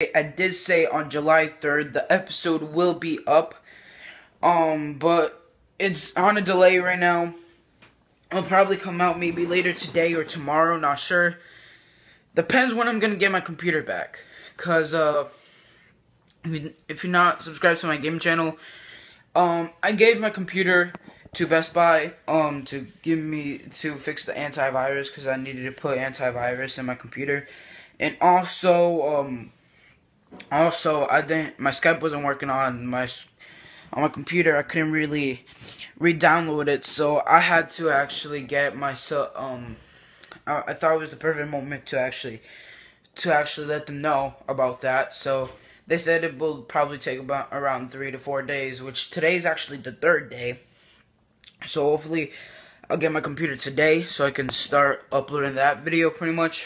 I did say on July 3rd the episode will be up. Um, but it's on a delay right now. It'll probably come out maybe later today or tomorrow, not sure. Depends when I'm gonna get my computer back. Cause uh if you're not subscribed to my game channel, um I gave my computer to Best Buy um to give me to fix the antivirus because I needed to put antivirus in my computer, and also um also I didn't my Skype wasn't working on my on my computer. I couldn't really re-download it, so I had to actually get myself um I, I thought it was the perfect moment to actually to actually let them know about that. So they said it will probably take about around three to four days, which today is actually the third day. So hopefully I'll get my computer today so I can start uploading that video pretty much.